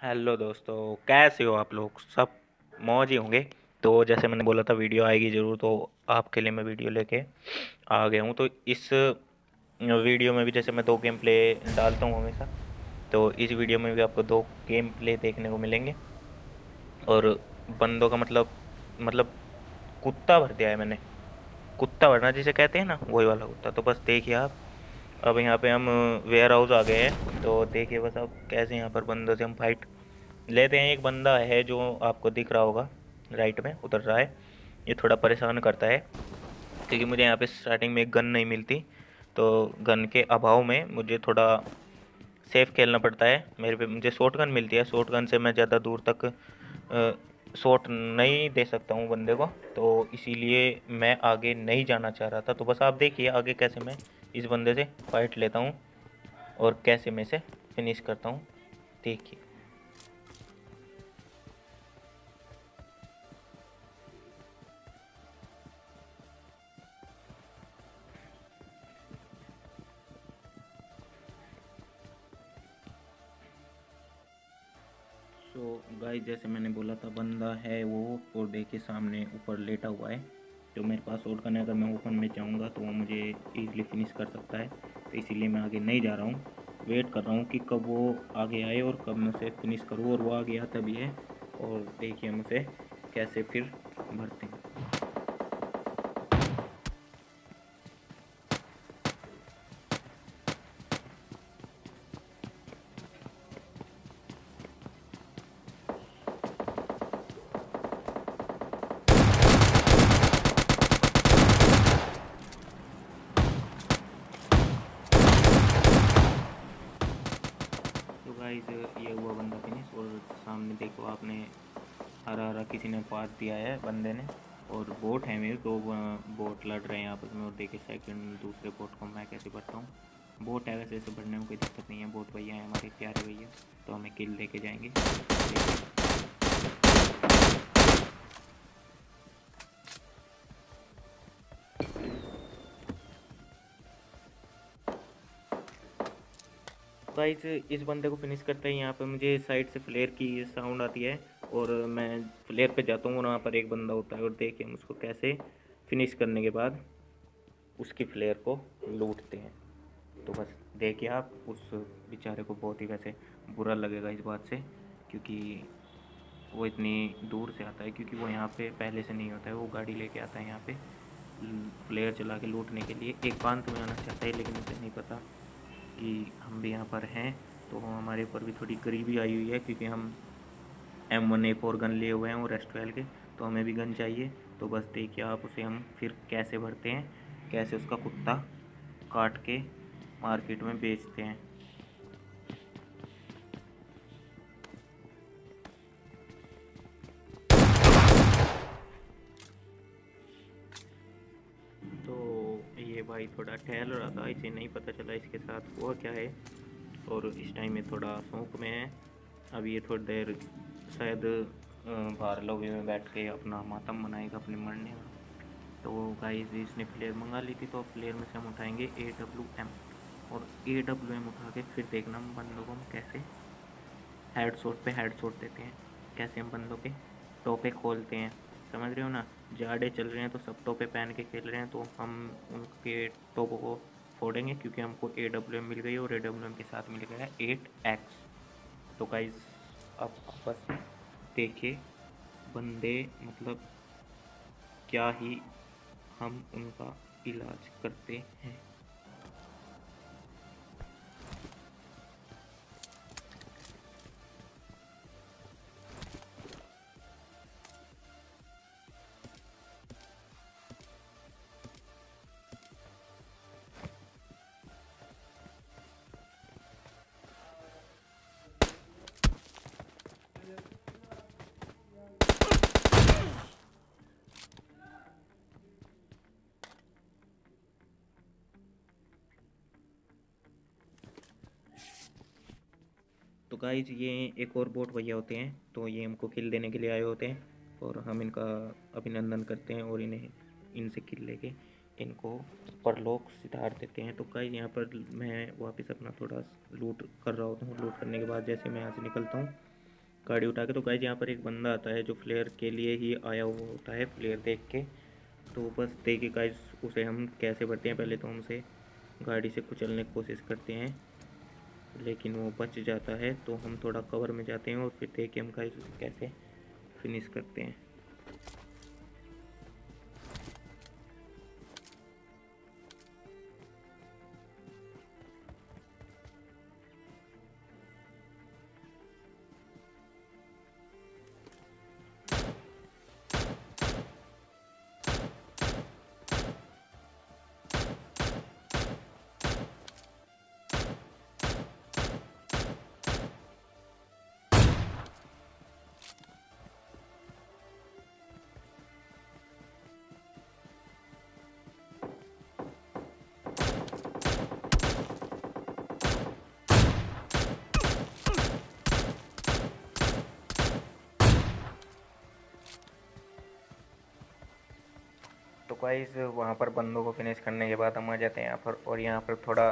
Hello दोस्तों, कैसे हो आप लोग? सब मौज ही होंगे। तो जैसे मैंने बोला था, वीडियो आएगी ज़रूर तो आपके लिए मैं वीडियो लेके आ गया हूँ। तो इस वीडियो में भी जैसे मैं दो गेम प्ले डालता हूँ हमेशा तो इस वीडियो में भी आपको दो गेम प्ले देखने को मिलेंगे। और बंदों का मतलब मतलब कुत्ता भर दिया है मैंने। कुत्ता भरना जिसे कहते हैं ना, वही वाला कुत्ता। तो बस देखिए आप। अब यहाँ पे हम वेयर हाउस आ गए हैं। तो देखिए बस अब कैसे यहाँ पर बंदों से हम फाइट लेते हैं। एक बंदा है जो आपको दिख रहा होगा राइट में उतर रहा है। ये थोड़ा परेशान करता है, क्योंकि मुझे यहाँ पे स्टार्टिंग में गन नहीं मिलती। तो गन के अभाव में मुझे थोड़ा सेफ़ खेलना पड़ता है। मेरे पे, मुझे शॉर्ट गन मिलती है। शॉर्ट गन से मैं ज़्यादा दूर तक शॉट नहीं दे सकता हूँ बंदे को। तो इसीलिए मैं आगे नहीं जाना चाह रहा था। तो बस आप देखिए आगे कैसे मैं इस बंदे से फाइट लेता हूँ और कैसे मैं इसे फिनिश करता हूँ। देखिए। सो so, गाइस जैसे मैंने बोला था बंदा है वो और देखिए सामने ऊपर लेटा हुआ है। जो मेरे पास और करने है अगर मैं ओपन में जाऊँगा तो वो मुझे ईज़िली फिनिश कर सकता है। तो इसीलिए मैं आगे नहीं जा रहा हूँ। वेट कर रहा हूँ कि कब वो आगे आए और कब मैं उसे फिनिश करूँ और वो आगे आता भी है। और देखिए हम उसे कैसे फिर भरते हैं। गाइस ये हुआ बंदा फिनिश और सामने देखो आपने हरा हरा किसी ने पास दिया है बंदे ने और बोट है मेरे, दो बोट लड़ रहे हैं आपस में और देखे सेकंड दूसरे बोट को मैं कैसे भरता हूँ। बोट है वैसे, ऐसे भरने में कोई दिक्कत नहीं है। बोट भैया है हमारे, प्यारे भैया। तो हमें किल लेके जाएँगे। गाइस इस बंदे को फिनिश करते ही। यहाँ पे मुझे साइड से फ्लेयर की साउंड आती है और मैं फ्लेयर पे जाता हूँ और वहाँ पर एक बंदा होता है और देखिए हम उसको कैसे फिनिश करने के बाद उसकी फ्लेयर को लूटते हैं। तो बस देखिए आप, उस बेचारे को बहुत ही वैसे बुरा लगेगा इस बात से, क्योंकि वो इतनी दूर से आता है, क्योंकि वो यहाँ पे पहले से नहीं होता है। वो गाड़ी लेके आता है यहाँ पे फ्लेयर चला के लूटने के लिए। एक बाँध में आना चाहता है, लेकिन मुझे नहीं पता। कि हम भी यहाँ पर हैं तो हमारे ऊपर भी थोड़ी गरीबी आई हुई है, क्योंकि हम M one A four gun लिए हुए हैं और एस ट्वेल्व के तो हमें भी गन चाहिए। तो बस देखिए आप उसे हम फिर कैसे भरते हैं, कैसे उसका कुत्ता काट के मार्केट में बेचते हैं। भाई थोड़ा टहल रहा था, इसे नहीं पता चला इसके साथ हुआ क्या है। और इस टाइम में थोड़ा शौक में है। अब ये थोड़ी देर शायद बाहर लॉबी में बैठ के अपना मातम मनाएगा अपने मरने का। तो गाइस इसने प्लेयर मंगा ली थी तो प्लेयर में से हम उठाएँगे ए डब्ल्यू एम और ए डब्ल्यू एम उठा के फिर देखना हम बंदों को हम कैसे हेड शॉट पे हेड शॉट देते हैं, कैसे हम बंदों के टोपे खोलते हैं। समझ रहे हो ना? जाड़े चल रहे हैं तो सब टोपे पहन के खेल रहे हैं तो हम उनके टोपों को फोड़ेंगे क्योंकि हमको ए डब्ल्यू एम मिल गई और ए डब्ल्यू एम के साथ मिल गया एट एक्स तो गाइज़ अब बस देखे बंदे मतलब क्या ही हम उनका इलाज करते हैं। गाइज़ ये एक और बोट भैया होते हैं तो ये हमको किल देने के लिए आए होते हैं और हम इनका अभिनंदन करते हैं और इन्हें, इनसे किल लेके इनको परलोक सितार देते हैं। तो गाइज़ यहाँ पर मैं वापस अपना थोड़ा लूट कर रहा होता हूँ। लूट करने के बाद जैसे मैं यहाँ से निकलता हूँ गाड़ी उठा के तो गाइज़ यहाँ पर एक बंदा आता है जो फ्लेयर के लिए ही आया हुआ होता है फ्लेयर देख के। तो बस देखिए गाइज़ उसे हम कैसे भरते हैं, पहले तो हम उसे गाड़ी से कुचलने की कोशिश करते हैं। लेकिन वो बच जाता है तो हम थोड़ा कवर में जाते हैं और फिर देखिए हम गाइज़ उसे कैसे फिनिश करते हैं। गाइस वहाँ पर बंदों को फिनिश करने के बाद हम आ जाते हैं यहाँ पर और यहाँ पर थोड़ा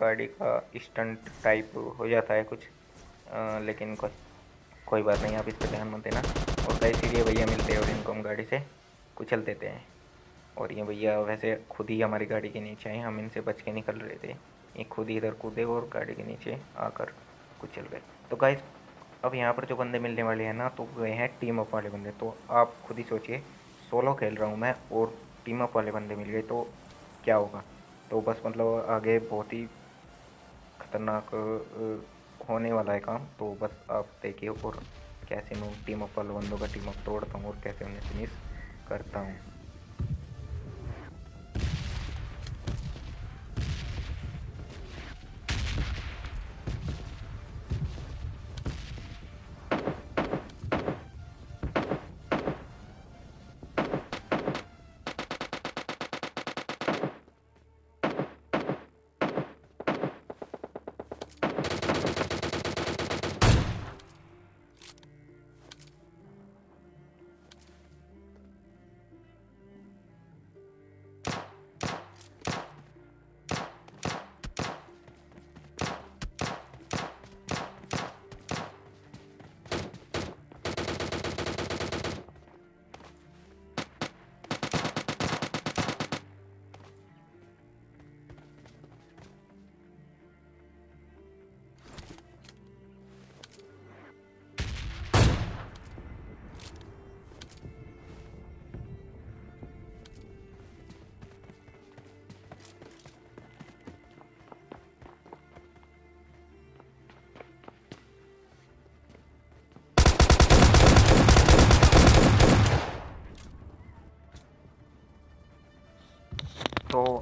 गाड़ी का स्टंट टाइप हो जाता है कुछ। आ, लेकिन कोई कोई बात नहीं आप इस पर ध्यान मत देना। और फिर ये भैया मिलते हैं और इनको हम गाड़ी से कुचल देते हैं। और ये भैया वैसे खुद ही हमारी गाड़ी के नीचे आए हम इनसे बच के निकल रहे थे। ये खुद ही इधर कूदे और गाड़ी के नीचे आकर कुचल गए। तो गाइस अब यहाँ पर जो बंदे मिलने वाले हैं ना तो गए हैं टीम अप वाले बंदे। तो आप खुद ही सोचिए सोलो खेल रहा हूँ मैं और टीम अप वाले बंदे मिल गए तो क्या होगा? तो बस मतलब आगे बहुत ही खतरनाक होने वाला है काम। तो बस आप देखिए और कैसे मैं टीम अप वाले बंदों का टीम अप तोड़ता हूँ और कैसे उन्हें फिनिश करता हूँ।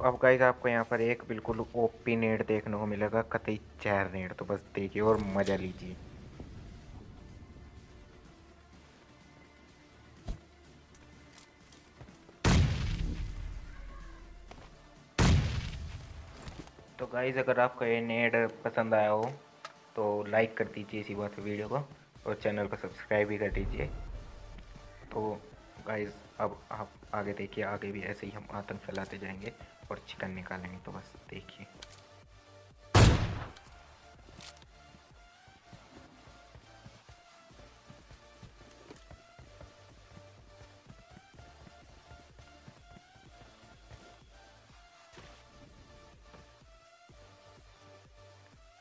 अब गाइज़ आपको यहाँ पर एक बिल्कुल ओपी नेट देखने को मिलेगा, कतई चार नेट तो बस देखिए और मज़ा लीजिए। तो गाइज़ अगर आपको ये नेट पसंद आया हो तो लाइक कर दीजिए इसी बात वीडियो को, और चैनल को सब्सक्राइब भी कर दीजिए। तो गाइज़ अब आप आगे देखिए, आगे भी ऐसे ही हम आतंक फैलाते जाएँगे। और चिकन निकालेंगे तो बस, देखिए।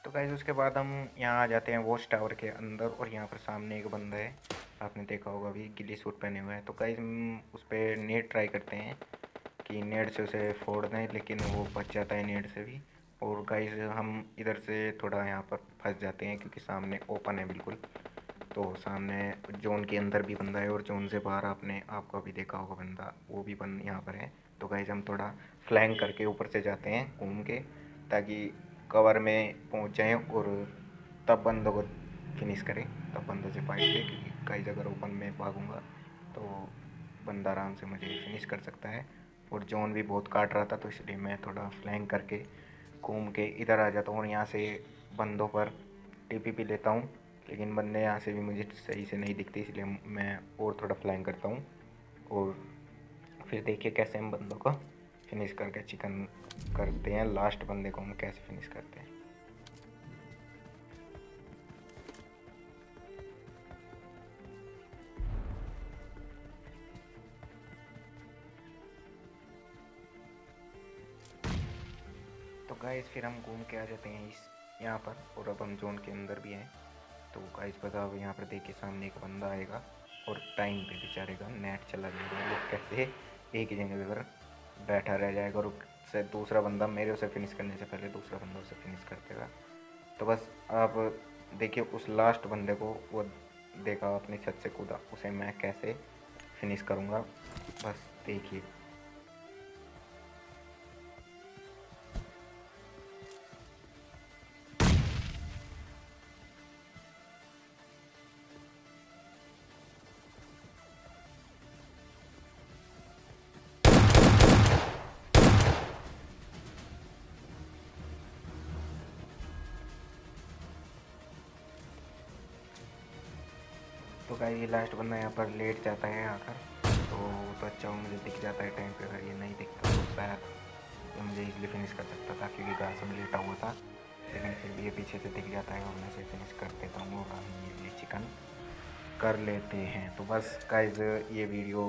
तो गाइज़ उसके बाद हम यहाँ आ जाते हैं वॉच टावर के अंदर और यहाँ पर सामने एक बंदा है। आपने देखा होगा अभी गिली सूट पहने हुए हैं। तो गाइज़ उस पर नेट ट्राई करते हैं। कि नेट से उसे फोड़ दें, लेकिन वो बच जाता है नेट से भी। और गाइज़ हम इधर से थोड़ा यहाँ पर फंस जाते हैं, क्योंकि सामने ओपन है बिल्कुल। तो सामने जोन के अंदर भी बंदा है, और जोन से बाहर आपने, आपको अभी देखा होगा बंदा, वो भी बंद यहाँ पर है। तो गाइज़ हम थोड़ा फ्लैंक करके ऊपर से जाते हैं घूम के, ताकि कवर में पहुँच जाएँ, और तब बंदों को फिनिश करें, तब बंदों से फाइट के क्योंकि कई अगर ओपन में भागूँगा तो बंदा आराम से मुझे फिनिश कर सकता है। और जोन भी बहुत काट रहा था तो इसलिए मैं थोड़ा फ्लैंग करके घूम के इधर आ जाता हूँ और यहाँ से बंदों पर टीपीपी लेता हूँ। लेकिन बंदे यहाँ से भी मुझे सही से नहीं दिखते, इसलिए मैं और थोड़ा फ्लैंग करता हूँ। और फिर देखिए कैसे हम बंदों को फिनिश करके चिकन करते हैं लास्ट बंदे को हम कैसे फिनिश करते हैं। गाइस फिर हम घूम के आ जाते हैं इस यहाँ पर, और अब हम जोन के अंदर भी हैं। तो गाइस बताओ यहाँ पर देखिए सामने एक बंदा आएगा, और टाइम पे बेचारेगा नेट चला जाएगा। लोग कैसे एक ही जगह पर बैठा रह जाएगा, और से दूसरा बंदा मेरे उसे फिनिश करने से पहले दूसरा बंदा उसे फिनिश कर देगा। तो बस आप देखिए, उस लास्ट बंदे को वो देखा, अपनी छत से कूदा, उसे मैं कैसे फिनिश करूँगा? बस देखिए। गाइस ये लास्ट बंदा यहाँ पर लेट जाता है आकर तो वो तो अच्छा वो मुझे दिख जाता है टाइम पे, अगर ये नहीं दिखता तो शायद ये मुझे इजली फिनिश कर सकता था, क्योंकि घास में लेटा हुआ था। लेकिन फिर भी ये पीछे से दिख जाता है, और मैं से फिनिश कर देता हूँ, और हम इजली चिकन कर लेते हैं। तो बस गाइज़ ये वीडियो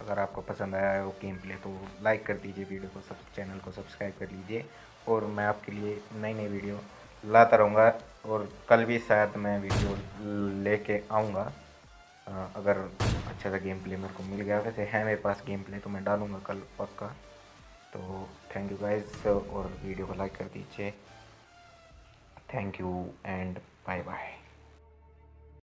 अगर आपको पसंद आया है गेम प्ले तो लाइक कर दीजिए वीडियो को सब चैनल को सब्सक्राइब कर लीजिए। और मैं आपके लिए नई नई वीडियो लाता रहूँगा और कल भी शायद मैं वीडियो लेके आऊँगा। अगर अच्छा सा गेम प्ले मेरे को मिल गया। वैसे है मेरे पास गेम प्ले तो मैं डालूँगा कल पक्का। तो थैंक यू गाइज़ और वीडियो को लाइक कर दीजिए। Thank you and bye bye